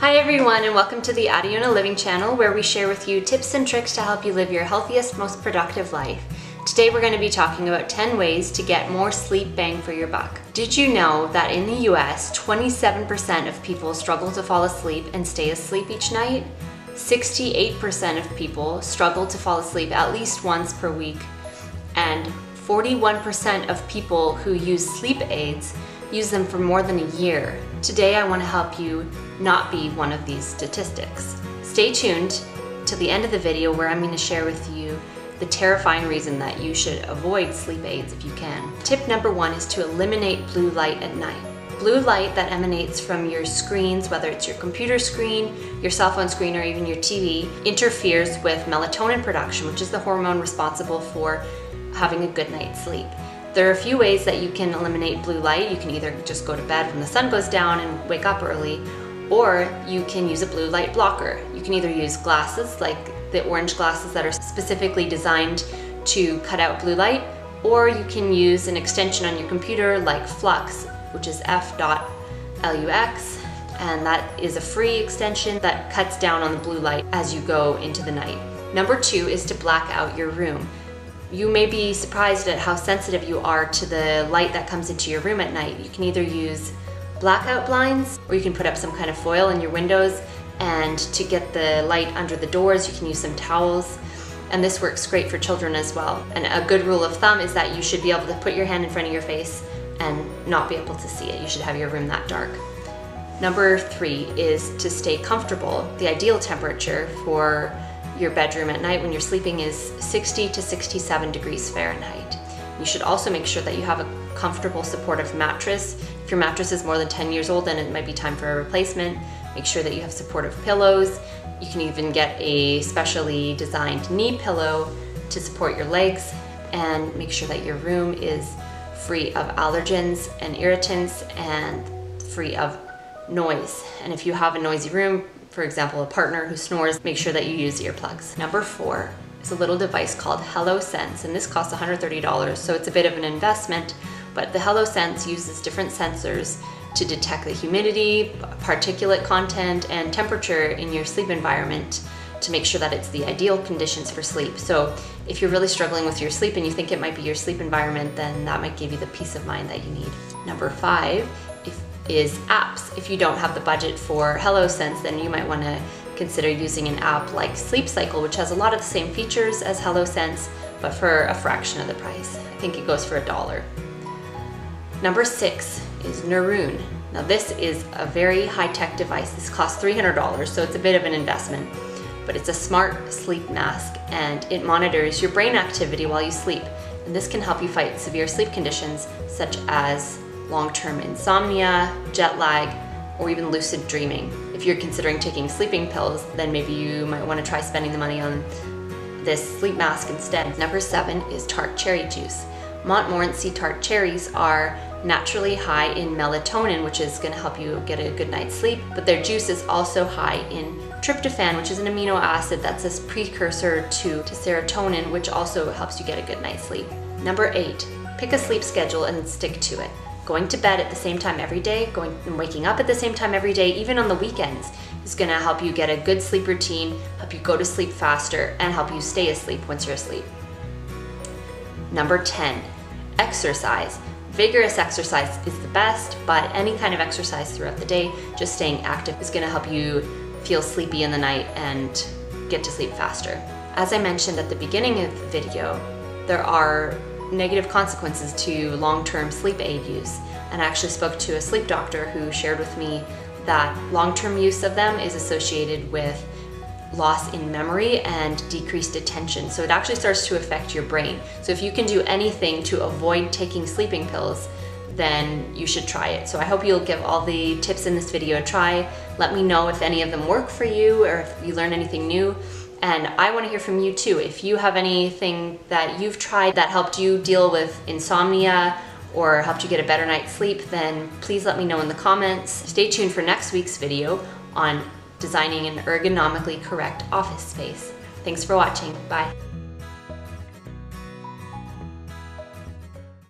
Hi everyone and welcome to the Adiona Living channel where we share with you tips and tricks to help you live your healthiest, most productive life. Today we're going to be talking about 10 ways to get more sleep bang for your buck. Did you know that in the US, 27% of people struggle to fall asleep and stay asleep each night? 68% of people struggle to fall asleep at least once per week. And 41% of people who use sleep aids use them for more than a year. Today I want to help you not be one of these statistics. Stay tuned to the end of the video where I'm going to share with you the terrifying reason that you should avoid sleep aids if you can. Tip number one is to eliminate blue light at night. Blue light that emanates from your screens, whether it's your computer screen, your cell phone screen, or even your TV, interferes with melatonin production, which is the hormone responsible for having a good night's sleep. There are a few ways that you can eliminate blue light. You can either just go to bed when the sun goes down and wake up early, or you can use a blue light blocker. You can either use glasses, like the orange glasses that are specifically designed to cut out blue light, or you can use an extension on your computer like Flux, which is f.lux, and that is a free extension that cuts down on the blue light as you go into the night. Number two is to black out your room. You may be surprised at how sensitive you are to the light that comes into your room at night. You can either use blackout blinds or you can put up some kind of foil in your windows and to get the light under the doors you can use some towels and this works great for children as well. And a good rule of thumb is that you should be able to put your hand in front of your face and not be able to see it. You should have your room that dark. Number three is to stay comfortable. The ideal temperature for your bedroom at night when you're sleeping is 60 to 67 degrees Fahrenheit. You should also make sure that you have a comfortable supportive mattress. If your mattress is more than 10 years old then it might be time for a replacement. Make sure that you have supportive pillows. You can even get a specially designed knee pillow to support your legs and make sure that your room is free of allergens and irritants and free of noise. And if you have a noisy room, for example, a partner who snores, make sure that you use earplugs. Number four is a little device called HelloSense, and this costs $130, so it's a bit of an investment, but the HelloSense uses different sensors to detect the humidity, particulate content, and temperature in your sleep environment to make sure that it's the ideal conditions for sleep. So if you're really struggling with your sleep and you think it might be your sleep environment, then that might give you the peace of mind that you need. Number five is apps. If you don't have the budget for HelloSense, then you might want to consider using an app like Sleep Cycle, which has a lot of the same features as HelloSense, but for a fraction of the price. I think it goes for a dollar. Number six is Neuroon. Now this is a very high-tech device. This costs $300, so it's a bit of an investment, but it's a smart sleep mask and it monitors your brain activity while you sleep. And this can help you fight severe sleep conditions such as long-term insomnia, jet lag, or even lucid dreaming. If you're considering taking sleeping pills, then maybe you might want to try spending the money on this sleep mask instead. Number seven is tart cherry juice. Montmorency tart cherries are naturally high in melatonin, which is going to help you get a good night's sleep, but their juice is also high in tryptophan, which is an amino acid that's a precursor to, to serotonin, which also helps you get a good night's sleep. Number eight, pick a sleep schedule and stick to it going to bed at the same time every day, going and waking up at the same time every day, even on the weekends, is gonna help you get a good sleep routine, help you go to sleep faster, and help you stay asleep once you're asleep. Number 10, exercise. Vigorous exercise is the best, but any kind of exercise throughout the day, just staying active is gonna help you feel sleepy in the night and get to sleep faster. As I mentioned at the beginning of the video, there are negative consequences to long-term sleep aid use. And I actually spoke to a sleep doctor who shared with me that long-term use of them is associated with loss in memory and decreased attention. So it actually starts to affect your brain. So if you can do anything to avoid taking sleeping pills, then you should try it. So I hope you'll give all the tips in this video a try. Let me know if any of them work for you or if you learn anything new. And I want to hear from you too. If you have anything that you've tried that helped you deal with insomnia or helped you get a better night's sleep, then please let me know in the comments. Stay tuned for next week's video on designing an ergonomically correct office space. Thanks for watching. Bye.